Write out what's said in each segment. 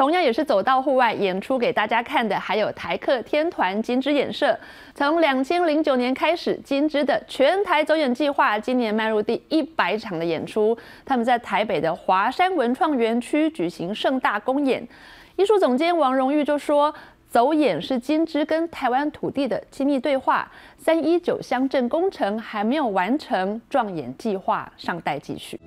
同样也是走到户外演出给大家看的，还有台客天团金枝演社。从两千零九年开始，金枝的全台走演计划今年迈入第一百场的演出。他们在台北的华山文创园区举行盛大公演。艺术总监王荣玉就说。走演是金枝跟台湾土地的亲密对话，三一九乡镇工程还没有完成，壮演计划尚待继续。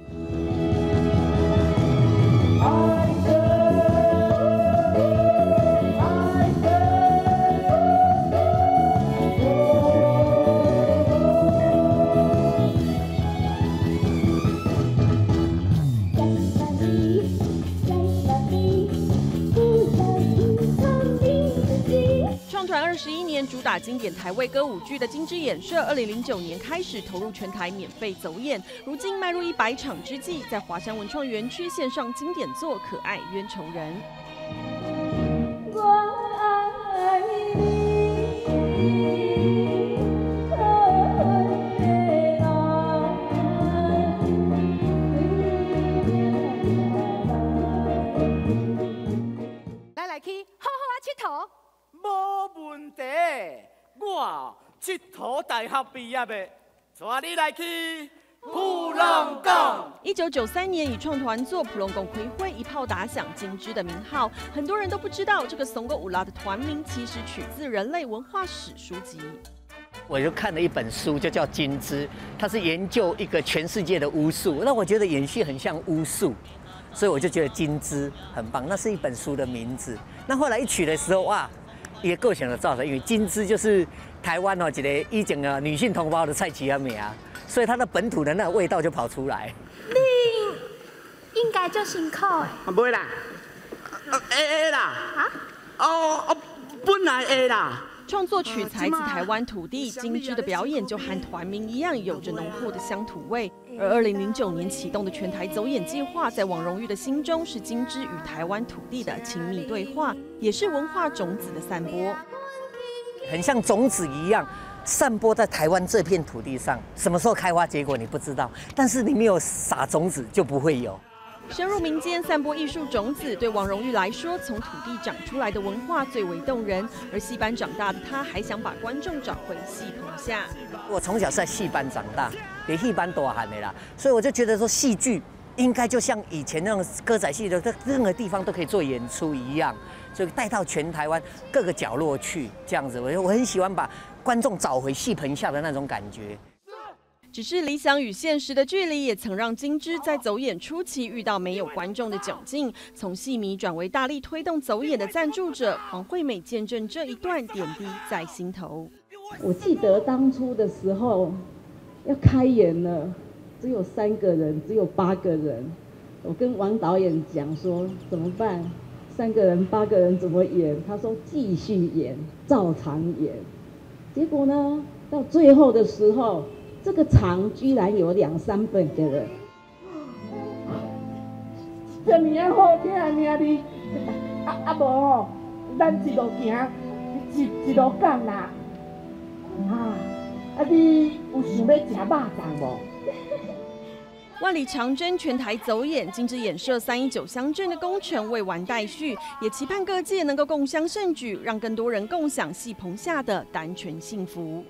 二十一年主打经典台味歌舞剧的金枝演社，二零零九年开始投入全台免费走演，如今迈入一百场之际，在华山文创园区线上经典作《可爱冤仇人》。我佚佗大学毕业的，带你来去普龙宫。一九九三年以创团作《普龙宫葵会》一炮打响金枝的名号，很多人都不知道这个怂狗乌拉的团名其实取自人类文化史书籍。我就看了一本书，就叫《金枝》，它是研究一个全世界的巫术。那我觉得演戏很像巫术，所以我就觉得金枝很棒。那是一本书的名字。那后来一取的时候，哇！一个构想的造成，因为金枝就是台湾哦，一个以前的女性同胞的菜奇啊美啊，所以它的本土的那个味道就跑出来。你应该就辛苦诶。不会啦，A A 啦。啊？哦哦，本来 A 啦。创作取材自台湾土地，金枝的表演就和团名一样，有着浓厚的乡土味。而二零零九年启动的全台走演计划，在王荣玉的心中是金枝与台湾土地的亲密对话，也是文化种子的散播。很像种子一样，散播在台湾这片土地上。什么时候开花结果你不知道，但是你没有撒种子就不会有。深入民间，散播艺术种子，对王荣玉来说，从土地长出来的文化最为动人。而戏班长大的他，还想把观众找回戏棚下。我从小是在戏班长大，比戏班多喊的啦，所以我就觉得说，戏剧应该就像以前那种歌仔戏的，在任何地方都可以做演出一样，所以带到全台湾各个角落去，这样子，我我很喜欢把观众找回戏棚下的那种感觉。只是理想与现实的距离，也曾让金枝在走演初期遇到没有观众的窘境。从戏迷转为大力推动走演的赞助者，黄惠美见证这一段点滴在心头。我记得当初的时候要开演了，只有三个人，只有八个人。我跟王导演讲说怎么办？三个人、八个人怎么演？他说继续演，照常演。结果呢，到最后的时候。这个场居然有两三百个人，这么样好听啊！你啊啊无吼，咱一路行一一路干啦，啊啊！你有想要食肉粽无？万里长征全台走演，金枝演社三一九乡镇的工程未完待续，也期盼各界能够共襄盛举，让更多人共享戏棚下的单纯幸福。